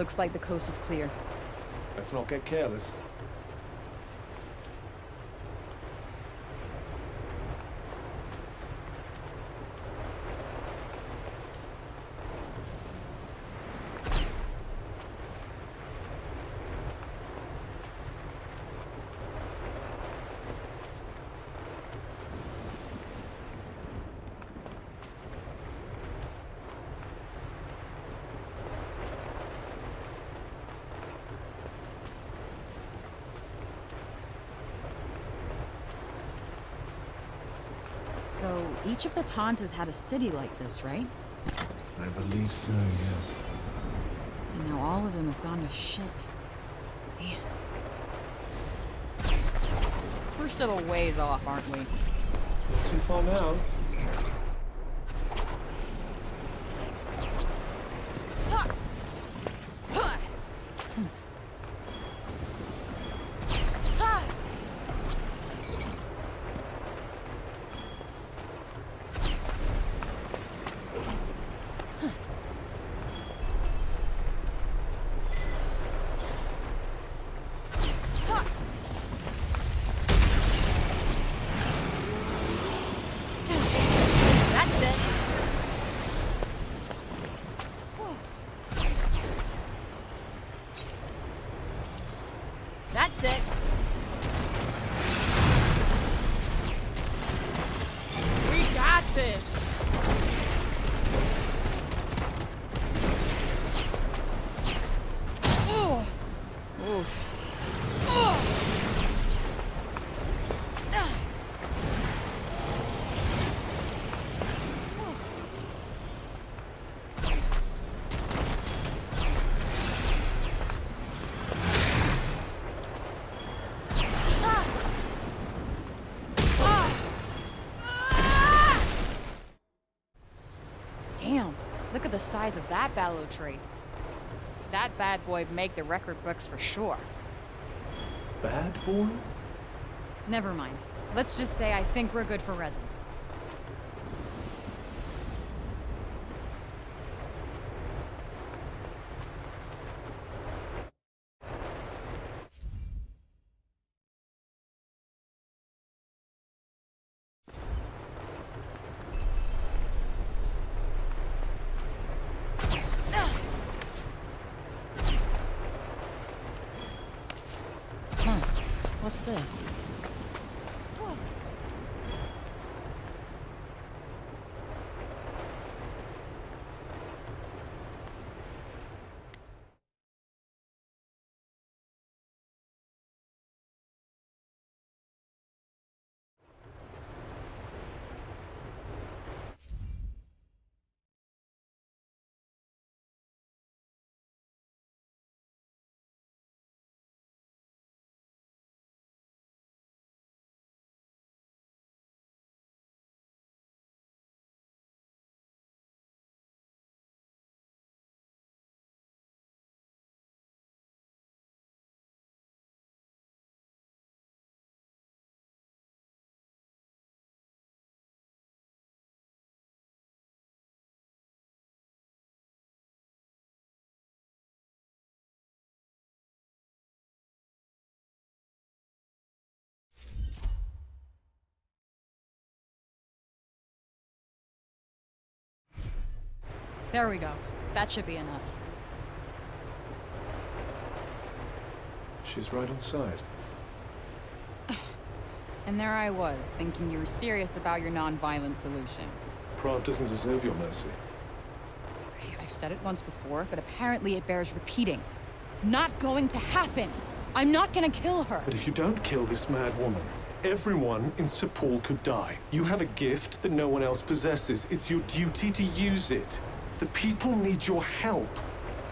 Looks like the coast is clear. Let's not get careless. So, each of the Tantas had a city like this, right? I believe so, yes. And now all of them have gone to shit. Man. We're still a ways off, aren't we? Not too far now. That's it. That's size of that ballow tree. That bad boy'd make the record books for sure. Bad boy? Never mind. Let's just say I think we're good for resin. Huh. What's this? There we go. That should be enough. She's right on side. And there I was, thinking you were serious about your non-violent solution. Prav doesn't deserve your mercy. I've said it once before, but apparently it bears repeating. Not going to happen! I'm not gonna kill her! But if you don't kill this mad woman, everyone in Cipal could die. You have a gift that no one else possesses. It's your duty to use it. The people need your help.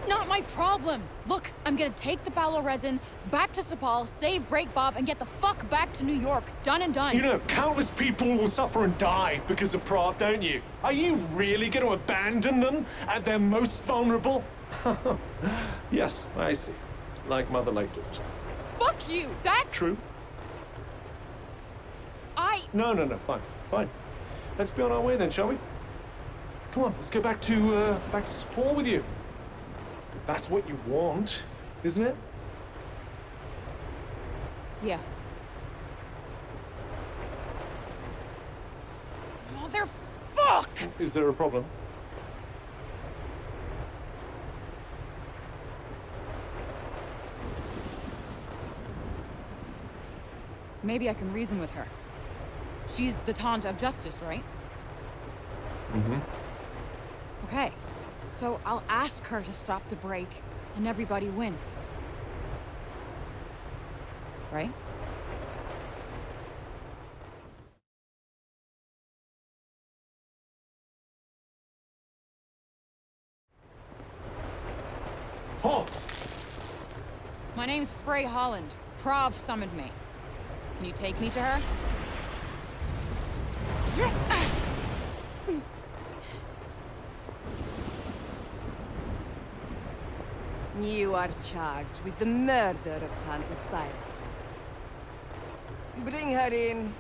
Not my problem! Look, I'm gonna take the Ballo resin, back to Cipal, save Break Bob, and get the fuck back to New York. Done and done. You know, countless people will suffer and die because of Prav, don't you? Are you really going to abandon them at their most vulnerable? yes, I see. Like Mother like Daughter. Fuck you! That's... True. I... No, no, no, fine, fine. Let's be on our way then, shall we? Come on, let's go back to, uh, back to Cipal with you. That's what you want, isn't it? Yeah. Motherfuck! Is there a problem? Maybe I can reason with her. She's the taunt of justice, right? Mm-hmm. Okay. So I'll ask her to stop the break, and everybody wins. Right? Halt! My name's Frey Holland. Prav summoned me. Can you take me to her? You are charged with the murder of Tanta Sila. Bring her in.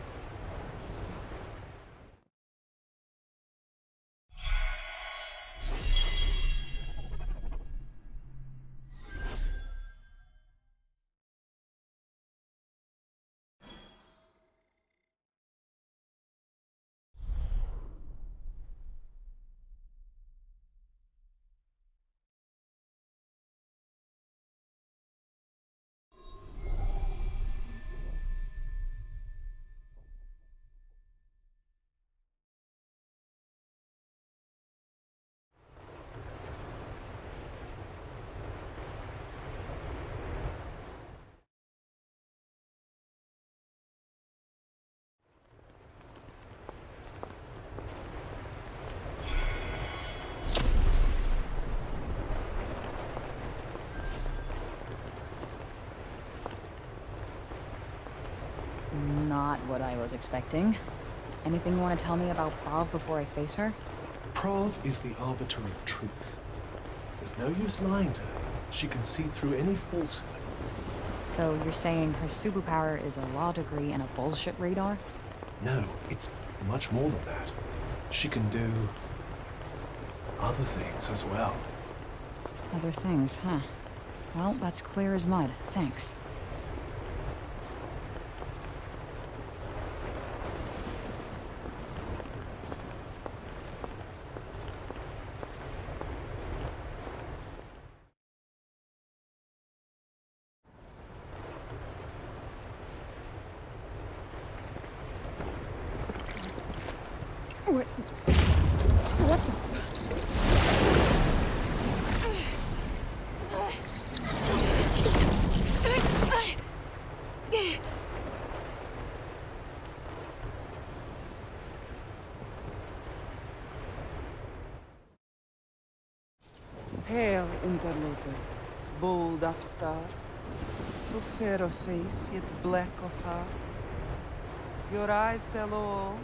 Not what I was expecting. Anything you want to tell me about Prav before I face her? Prav is the arbiter of truth. There's no use lying to her. She can see through any falsehood. So you're saying her superpower is a law degree and a bullshit radar? No, it's much more than that. She can do other things as well. Other things, huh? Well, that's clear as mud. Thanks. What? What the? Pale interloper, upstart, so fair of face, yet black of heart. Your eyes tell all,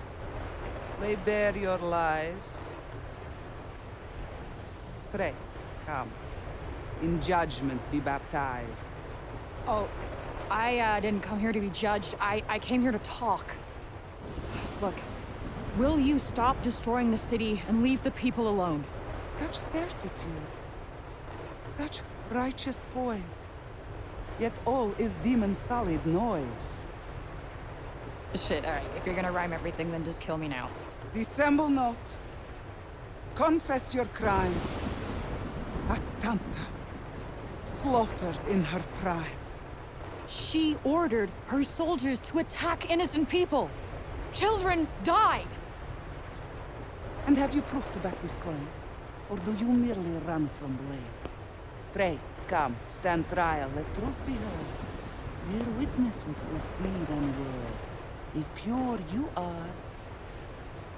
lay bare your lies. Pray, come, in judgment be baptized. Oh, I uh, didn't come here to be judged. I, I came here to talk. Look, will you stop destroying the city and leave the people alone? Such certitude, such righteous poise, yet all is demon solid noise. Shit, alright. If you're gonna rhyme everything, then just kill me now. Dissemble not. Confess your crime. Atanta, slaughtered in her prime. She ordered her soldiers to attack innocent people. Children died. And have you proof to back this claim? Or do you merely run from blame? Pray, come, stand trial, let truth be heard. Bear witness with both deed and word. If pure you are,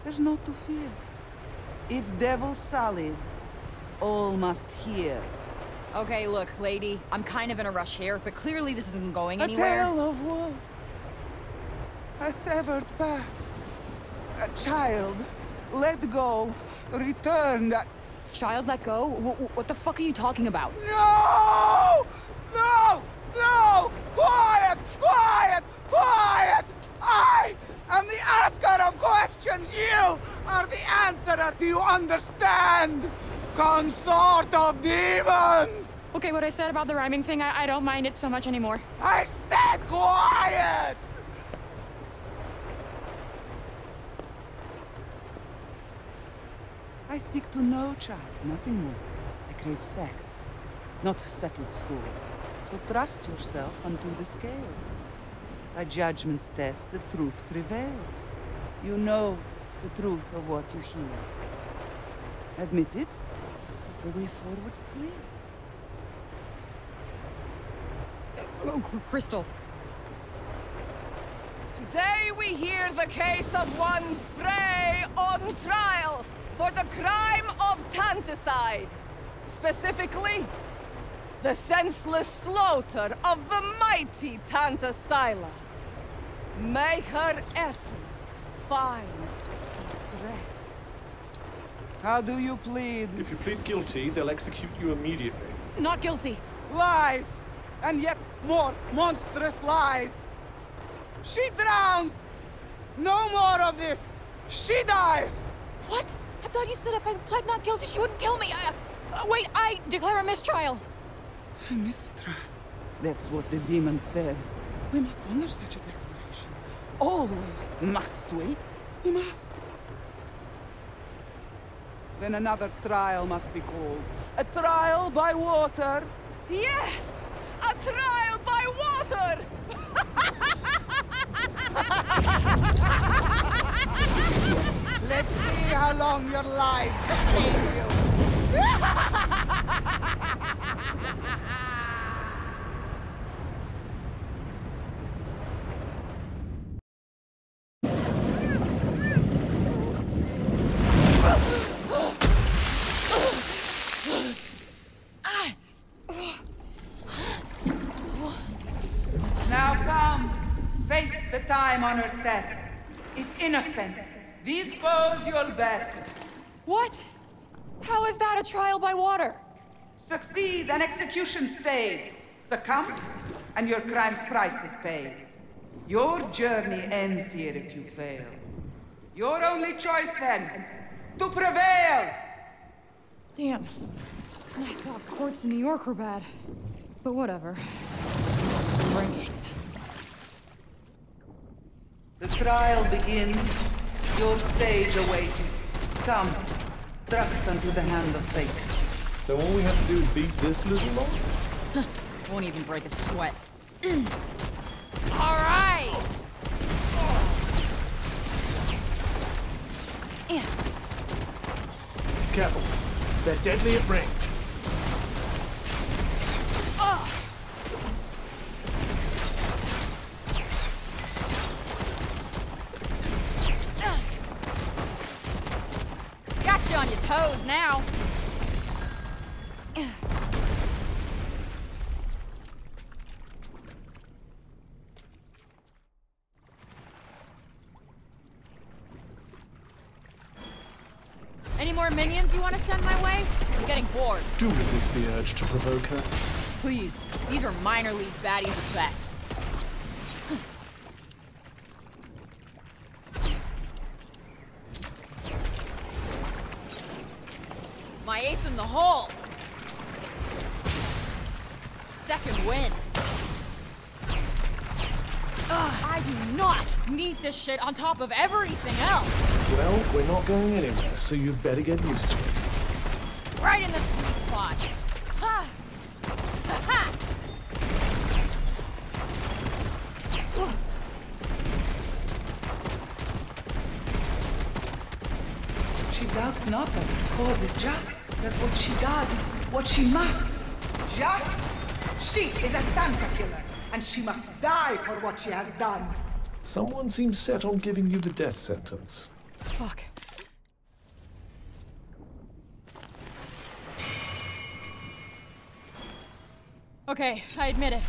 there's naught to fear. If devil solid, all must hear. Okay, look, lady. I'm kind of in a rush here, but clearly this isn't going anywhere. A tale of woe. A severed past. A child let go, returned. Child, let go? Wh- what the fuck are you talking about? No! No! No! Quiet! Quiet! Quiet! I am the asker of questions. You are the answerer. Do you understand? Consort of demons! Okay, what I said about the rhyming thing, I, I don't mind it so much anymore. I said quiet! I seek to know, child, nothing more. I crave fact, not settled score. So trust yourself unto the scales. By judgment's test, the truth prevails. You know the truth of what you hear. Admit it, the way forward's clear. Oh, Crystal. Today we hear the case of one Frey on trial for the crime of tanticide. Specifically, the senseless slaughter of the mighty Tanta Sila. May her essence find its rest. How do you plead? If you plead guilty, they'll execute you immediately. Not guilty. Lies! And yet more monstrous lies! She drowns! No more of this! She dies! What? Thought you said if I pled not guilty, she wouldn't kill me. I, uh, wait, I declare a mistrial. Mistra. That's what the demon said. We must honor such a declaration. Always. Must we? We must. Then another trial must be called. A trial by water. Yes! A trial by water! Let's see how long your lies sustain you. Now come, face the time-honored test. It's innocent, these foes you'll best. What? How is that a trial by water? Succeed and execution stayed. Succumb, and your crime's price is paid. Your journey ends here if you fail. Your only choice then, to prevail! Damn. I thought courts in New York were bad. But whatever. Bring it. The trial begins. Your stage awaits. Come, thrust unto the hand of fate. So all we have to do is beat this little lot? Won't even break a sweat. All right. Yeah. Careful. They're deadly at range. Got you on your toes now. Any more minions you want to send my way? I'm getting bored. Do resist the urge to provoke her. Please. These are minor league baddies at best. My ace in the hole. Second win. Ugh, I do not need this shit on top of everything else. Well, we're not going anywhere, so you'd better get used to it. Right in the die for what she has done. Someone seems set on giving you the death sentence. Fuck. Okay, I admit it.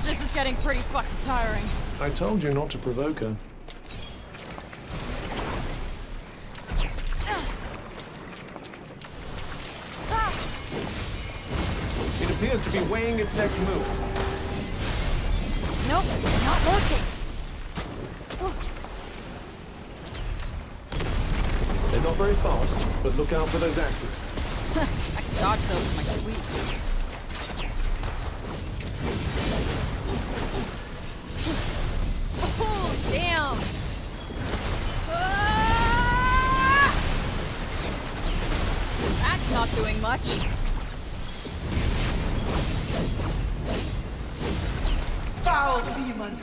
This is getting pretty fucking tiring. I told you not to provoke her. It appears to be weighing its next move. Nope, not working. They're not very fast, but look out for those axes. I can dodge those in my sleep. Damn! Ah! That's not doing much. Foul demon!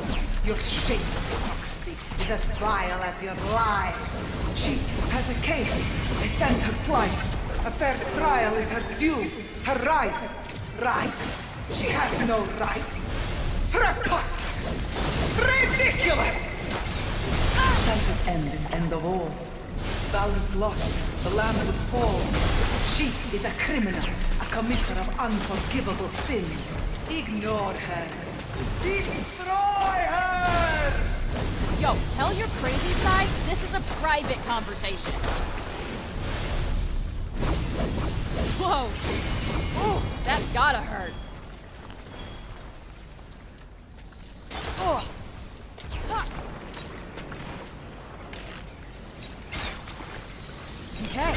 Your shameless hypocrisy is as vile as your lies. She has a case. I stand her plight. A fair trial is her due. Her right. Right. She has no right. Preposterous! Ridiculous! Tanta's end is end of all. Valor's lost. The land would fall. She is a criminal, a committer of unforgivable sins. Ignore her. Destroy her! Yo, tell your crazy side this is a private conversation. Whoa. Ooh, that's gotta hurt. Oh. Ha. Okay.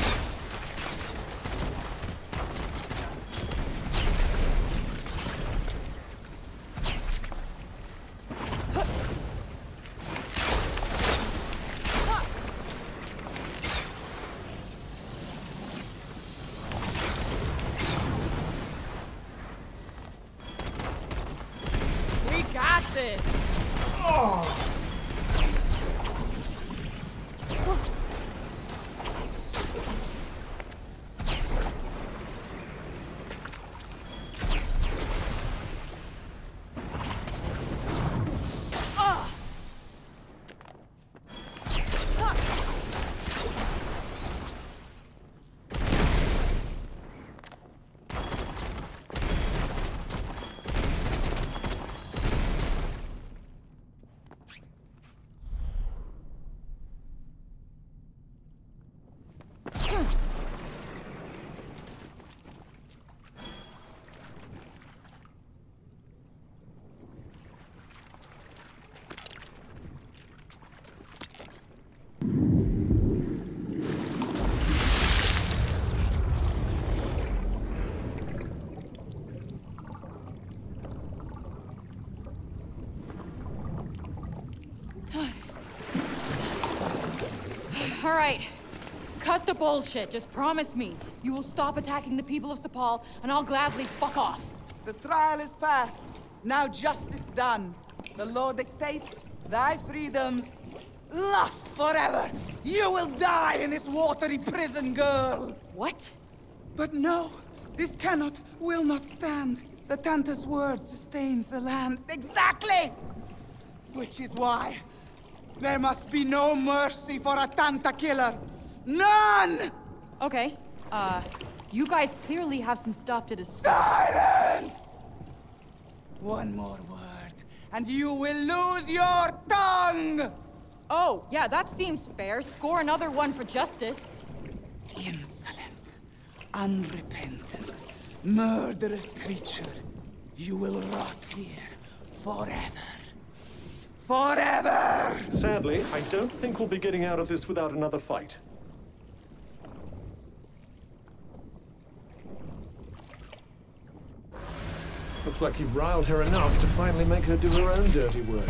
We got this. Ah. Ah. All right. Cut the bullshit. Just promise me you will stop attacking the people of Cipal, and I'll gladly fuck off. The trial is past. Now justice done. The law dictates thy freedoms lost forever. You will die in this watery prison, girl. What? But no, this cannot, will not stand. The Tanta's word sustains the land. Exactly! Which is why there must be no mercy for a Tanta killer. None! Okay. Uh, you guys clearly have some stuff to discuss. Silence! One more word, and you will lose your tongue! Oh, yeah, that seems fair. Score another one for justice. Insolent, unrepentant, murderous creature. You will rot here forever. Forever! Sadly, I don't think we'll be getting out of this without another fight. Looks like you've riled her enough to finally make her do her own dirty work.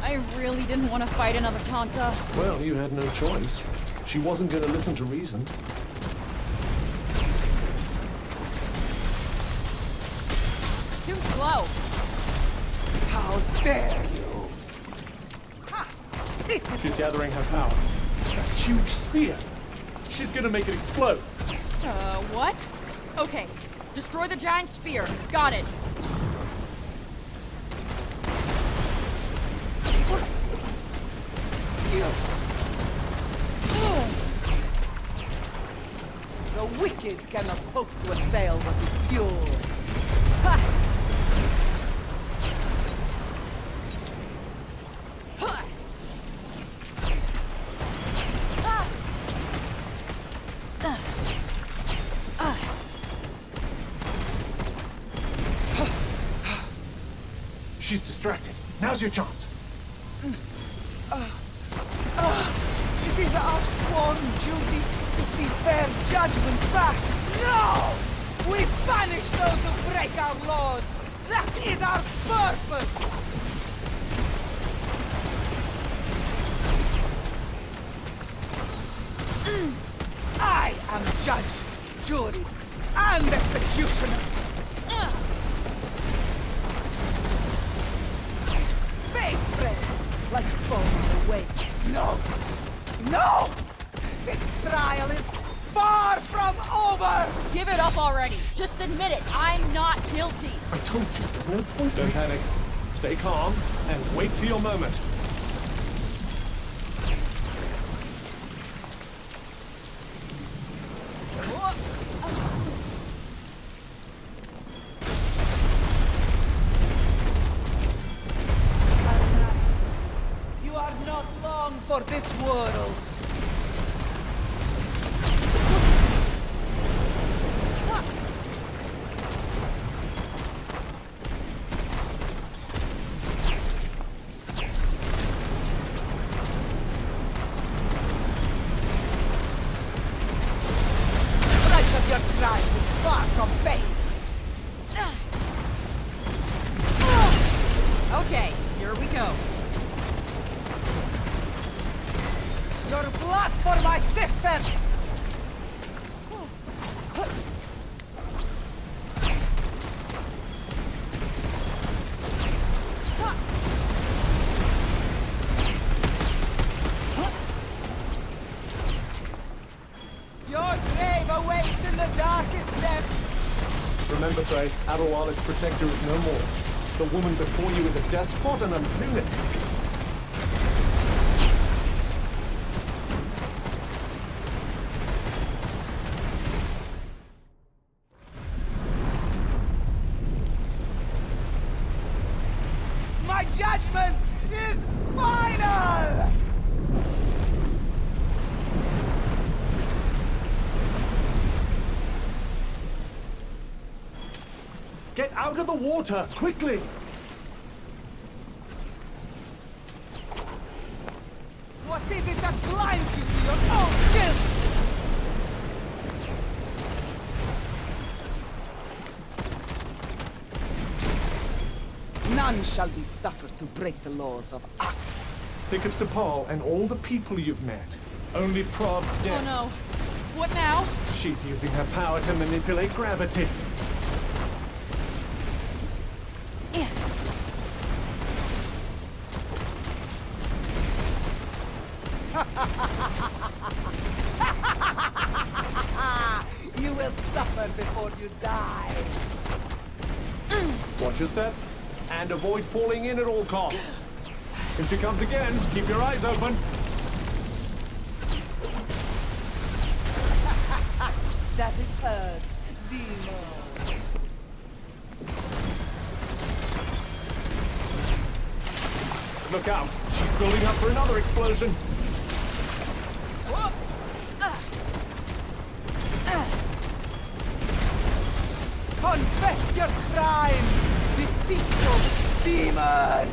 I really didn't want to fight another Tanta. Well, you had no choice. She wasn't going to listen to reason. Too slow. How dare you! She's gathering her power. A huge spear. She's going to make it explode. Uh, what? Okay. Destroy the giant sphere. Got it. The wicked cannot hope to assail what is pure. Ha! Ah! Ah! Ah! She's distracted. Now's your chance. It is our sworn duty to see fair judgment pass. No! We punish those who break our laws. That is our purpose! Mm. I am judge, jury, and executioner. Over! Give it up already. Just admit it. I'm not guilty. I told you, there's no point. Don't panic. Stay calm and wait for your moment. Adderwale's protector is no more. The woman before you is a despot and a lunatic. My judgment is final! Get out of the water, quickly! What is it that blinds you to your own guilt? None shall be suffered to break the laws of Ak. Think of Cipal and all the people you've met. Only Prav's Oh no. What now? She's using her power to manipulate gravity. You will suffer before you die. Watch your step. And avoid falling in at all costs. If she comes again, keep your eyes open. Does it hurt, demon? Look out. She's building up for another explosion. Demon!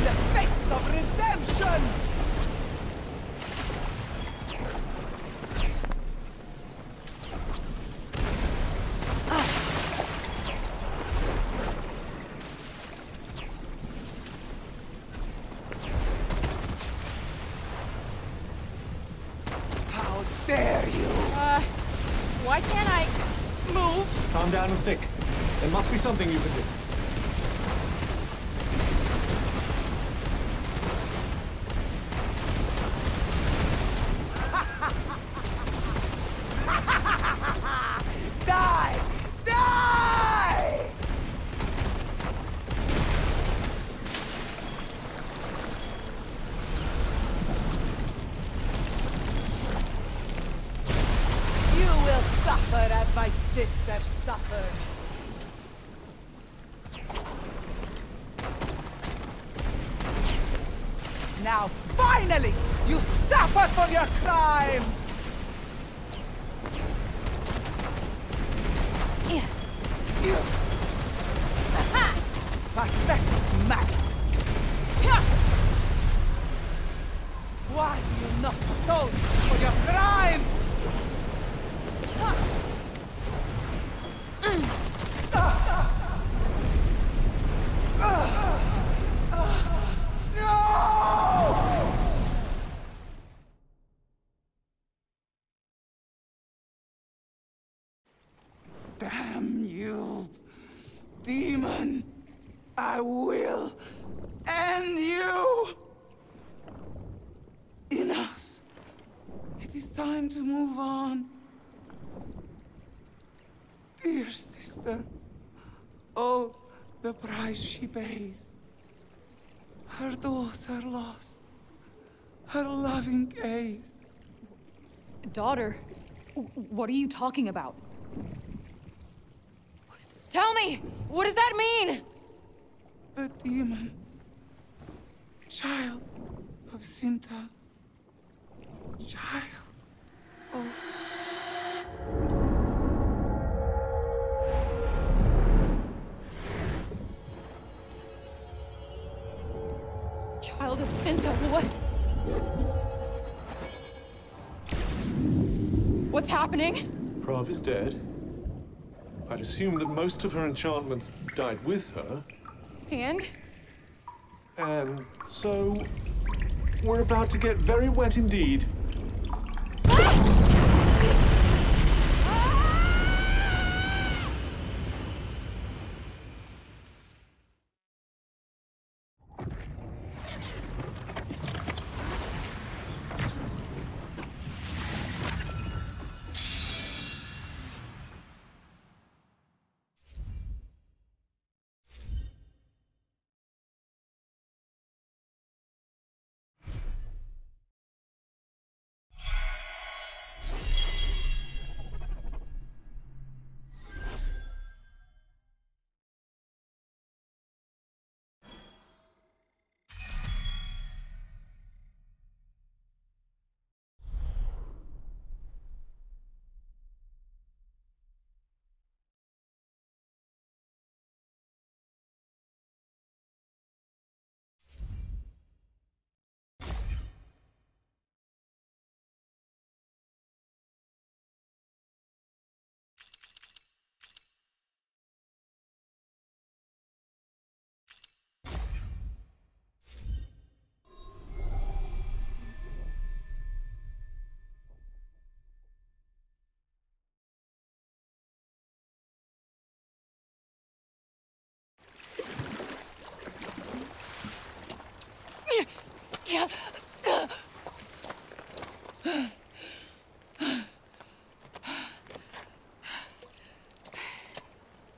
The face of redemption! How dare you! Uh, why can't I move? Calm down and think. There must be something you can do. Suffer as my sister suffered. Now, finally, you suffer for your crimes! Pathetic man! Why do you not atone for your crimes? Damn you, demon! I will end you! Enough. It is time to move on. Dear sister, oh, the price she pays. Her daughter lost. Her loving gaze. Daughter? What are you talking about? Tell me! What does that mean? The demon. Child of Cinta. Child. Child of Cinta, what? What's happening? Prav is dead. I'd assume that most of her enchantments died with her. And? And so, we're about to get very wet indeed.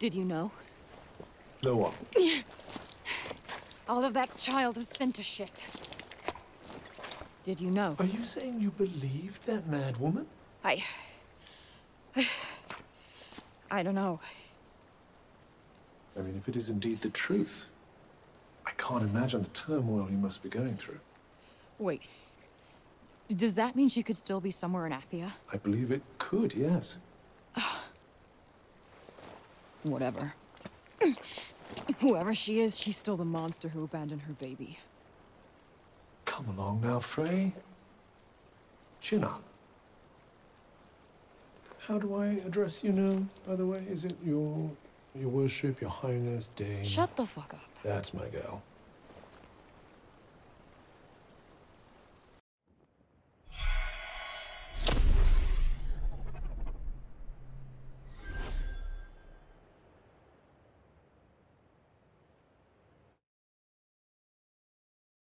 Did you know? No one. All of that child of Cinta shit. Did you know? Are you saying you believed that mad woman? I... I don't know. I mean, if it is indeed the truth, I can't imagine the turmoil you must be going through. Wait. Does that mean she could still be somewhere in Athia? I believe it could, yes. Whatever. Whoever she is, she's still the monster who abandoned her baby. Come along now, Frey. Chin up. How do I address you now, by the way? Is it your... your worship, your highness, dame? Shut the fuck up. That's my girl.